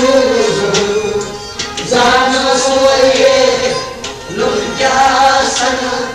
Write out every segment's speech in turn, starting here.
جو سحر جان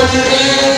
Onde Deus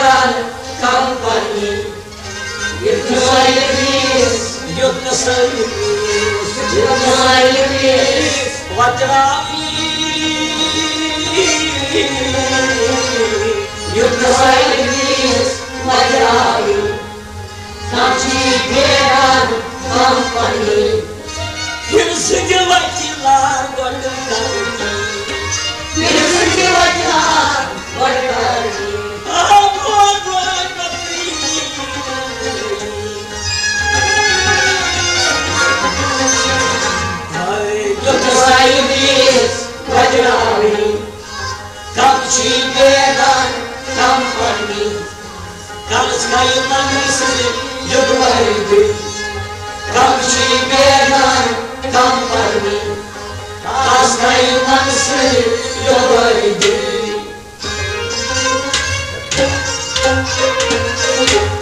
regal company. Yutna Sayyidis, Yutna Sayyidis, Yutna Sayyidis, Vajrami. Yutna Sayyidis, Vajrami. Sanchi regal company. Yutna Sayyidis, vez haydi Kamçı şey beyan kamlarını Az kaynansı yolaydı Thank you.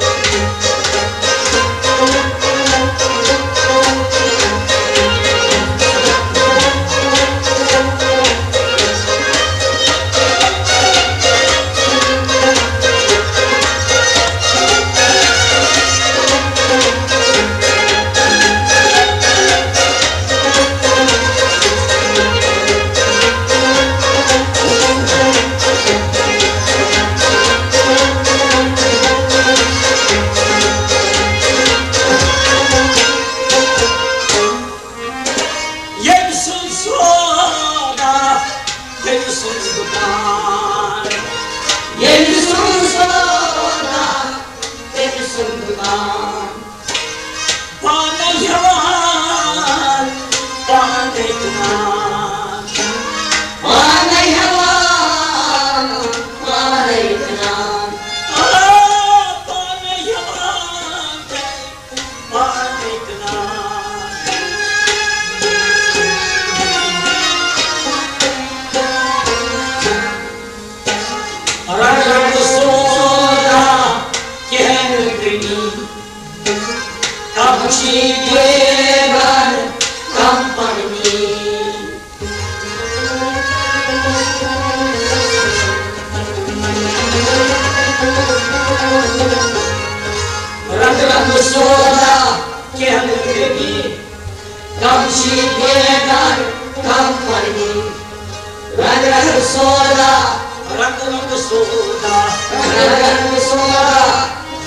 Sona, Sona, Sona,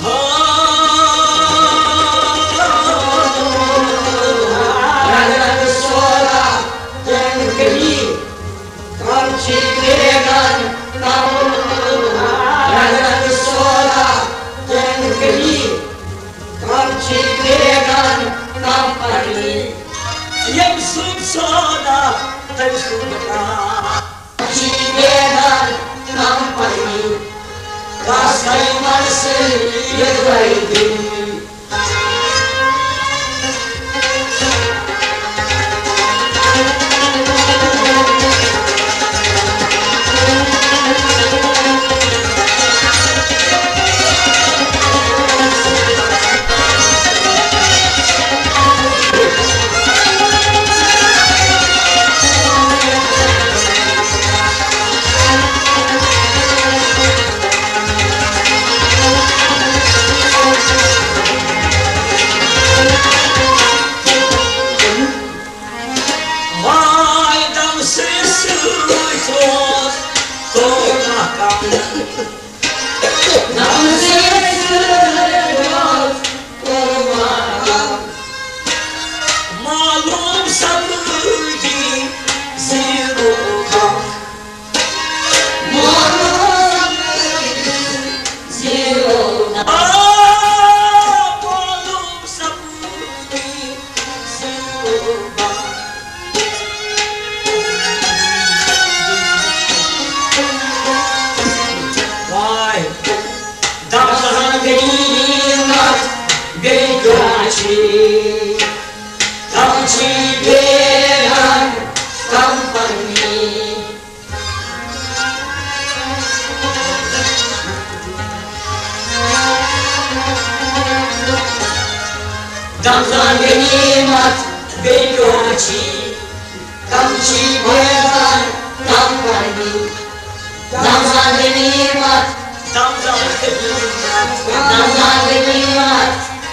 Sona, say, let my gashi kamci beran kamfani Damzan ganimat beloci kamci beran kamfani Damzan ganimat Damzan ganimat Damzan ganimat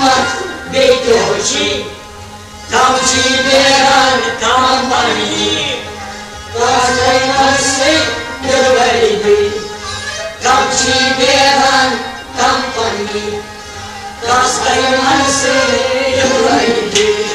Muhammed Beyt hoşi Kamçı beran kaman tani Kazaynası döveri Kamçı beran kam tani Kazaynası döveri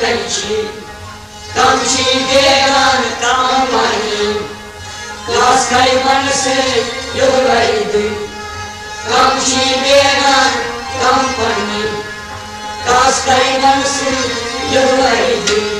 Brot kaychi Tamchi beran tam parni Kas kay manse Tamchi beran tam Kas kay manse yoraydı Ha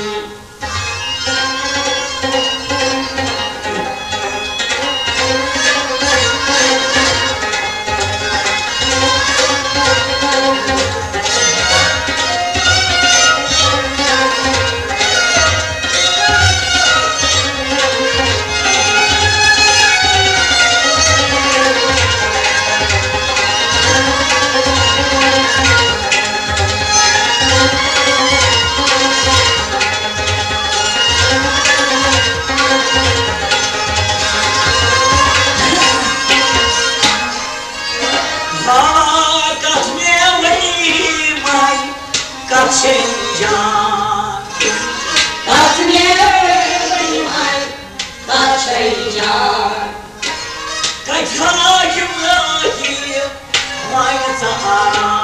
Mai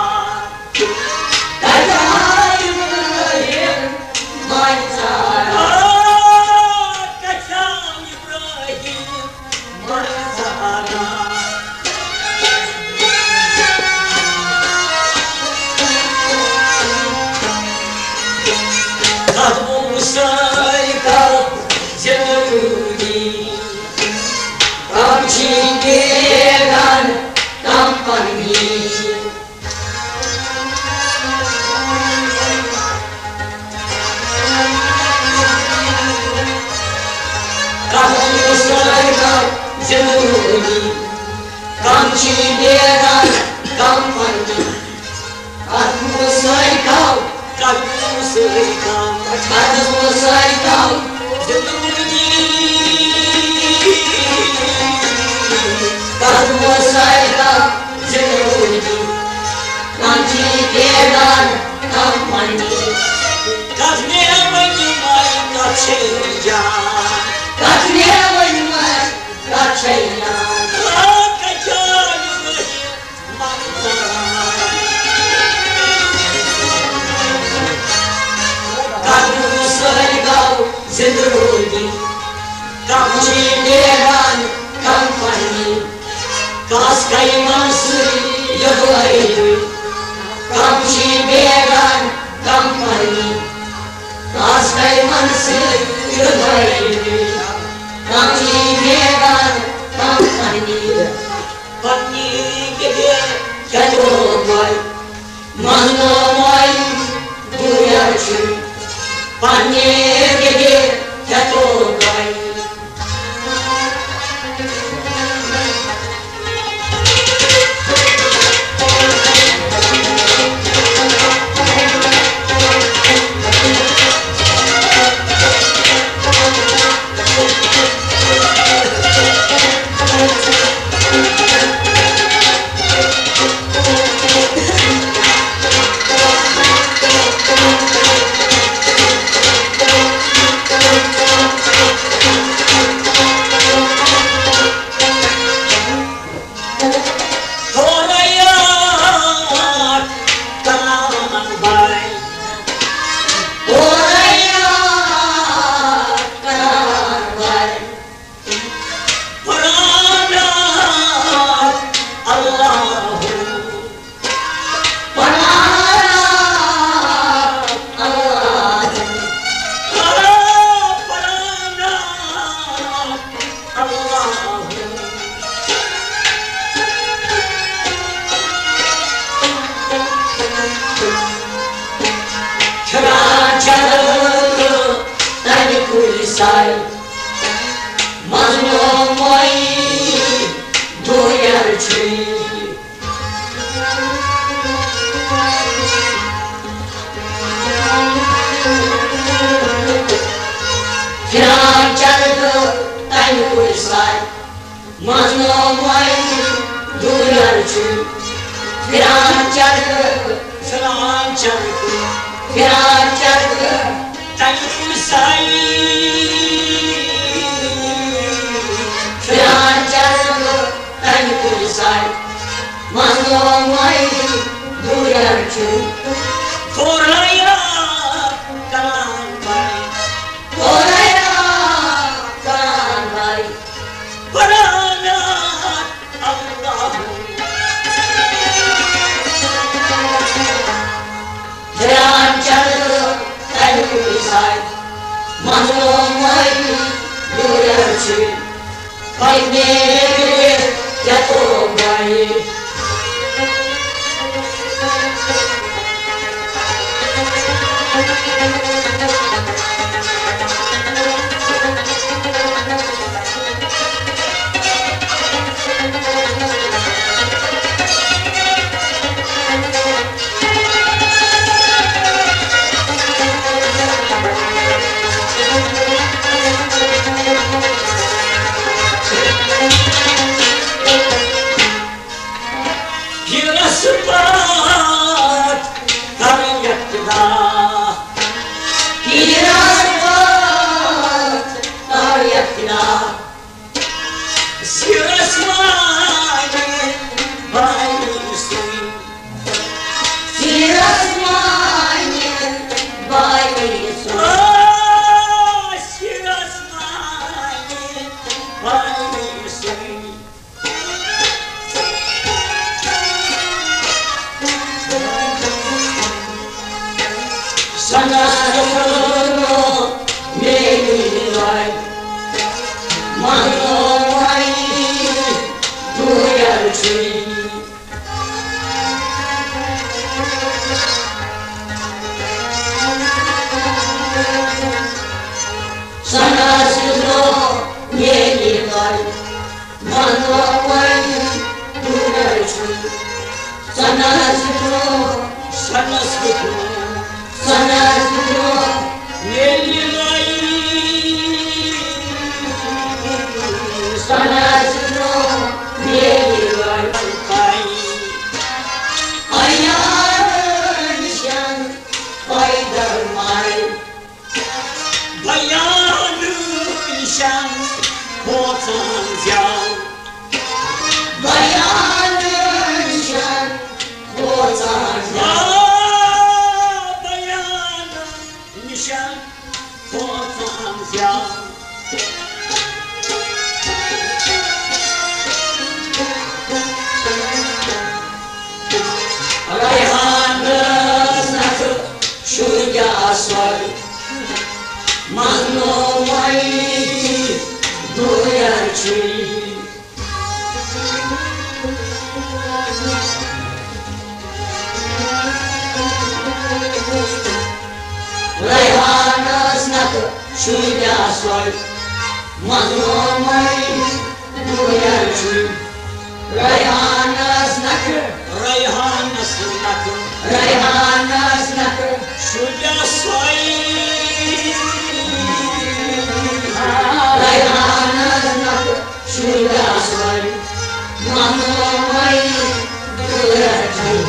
sarkar jaluni Kamchi geran kampani Kamchi sarkar Kat Musa kat Kamchi sarkar Kamchi sarkar jaluni Kamchi geran kampani Katnevan kayması yıkılaydı Kamçı beğen kampanı Kaz kayması yıkılaydı Kamçı beğen kampanı Kamçı beğen Yadolmay Manlamay Duyarçı Panyer lòng anh đưa ra chuyện anh nghe cha tổ ngày Thank you. шой, мазлумай, дуячим. Райхана знакы, райхана знакы, райхана знакы, шуда сой. Райхана знакы, шуда сой, мазлумай, дуячим.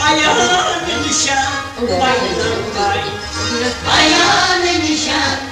А Ayağını nişan, bayılır bay. Ayağını nişan,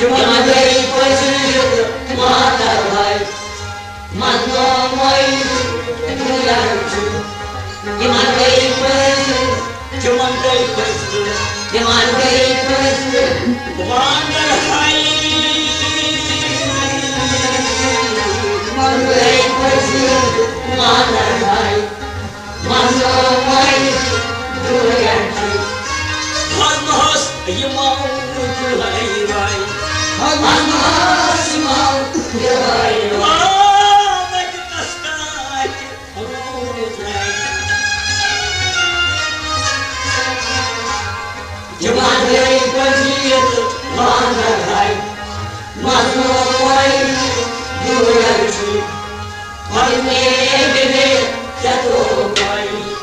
chúng ta đây quay dư mà đã hoài mà nó quay như là mà đây quay chúng ta đây quay dư mà đây quay dư mà đã đây quay dư mà đã hoài là chú Hãy subscribe cho kênh Ghiền Mì Gõ Để không bỏ lỡ những video hấp dẫn vai me beber, já tô vai.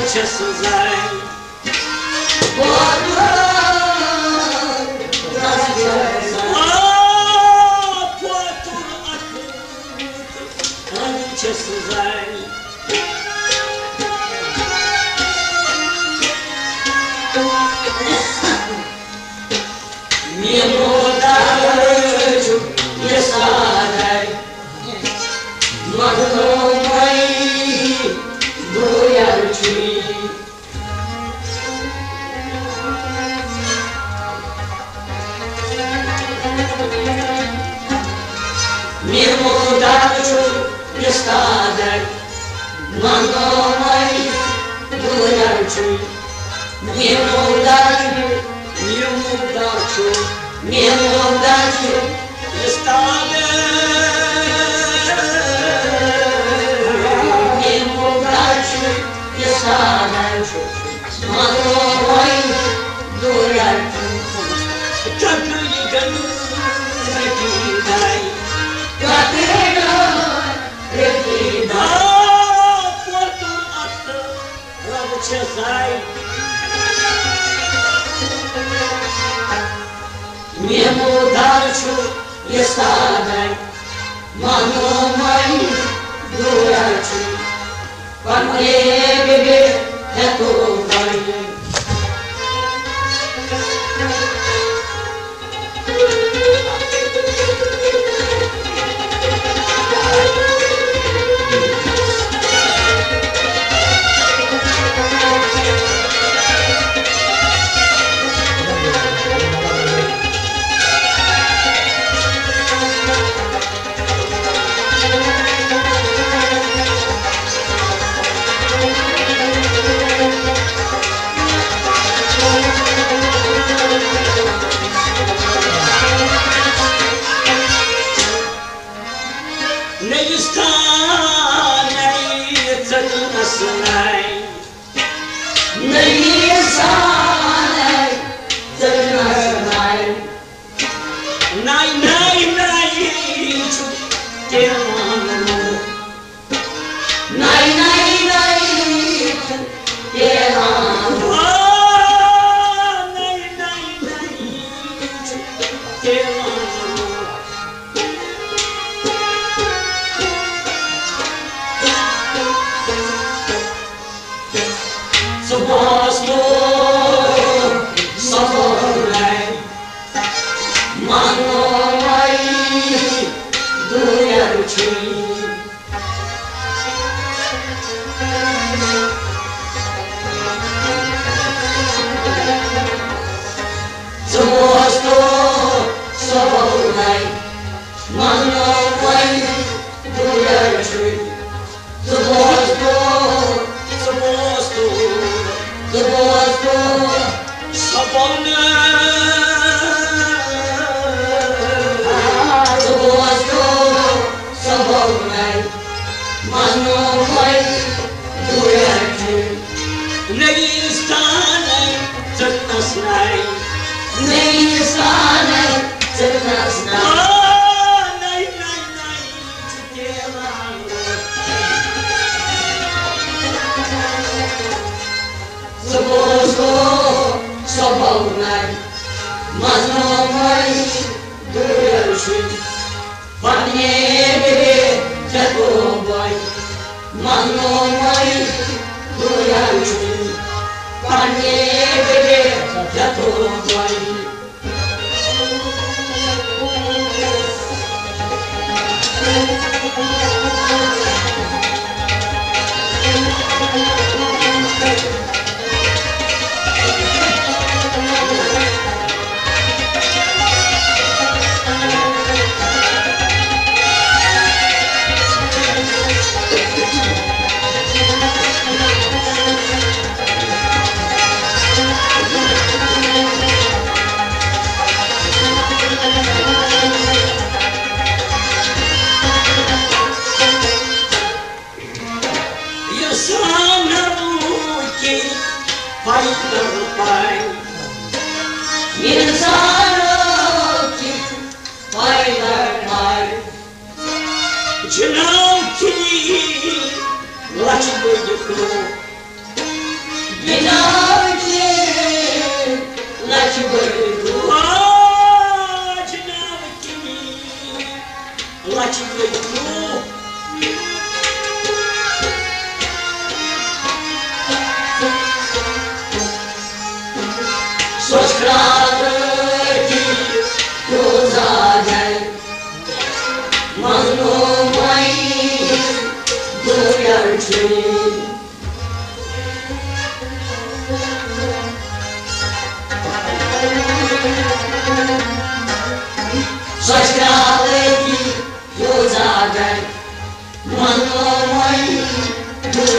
Aku Raja Suzai sadık Manolay Duyarçın Немудаçı Немудаçı Немудаçı Sadık Немудаçı Sadık исчезает. Мимо удачу не станай, ману моих дурачу, по мне беги, я. o latim do leite. Suas gravas cruzadas, mas não mais durante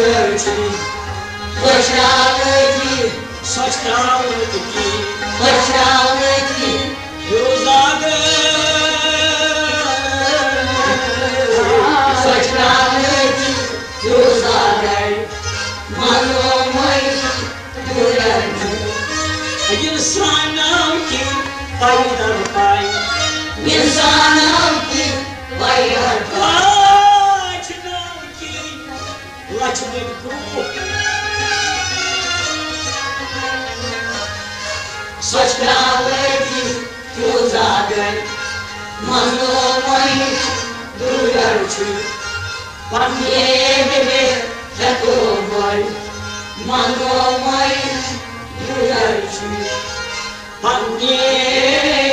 virgin, Važnavati, Svastavati, Važnavati, Yozaga. Važnavati, Yozaga, Manomai, Durani. इंसानों की पैदल पाई इंसानों की पैदल पाई Lachibudiko, Saçlarındaki tuzağı Manolmayı duyarçı Pamiye bebe Jacoboy Manolmayı duyarçı Pamiye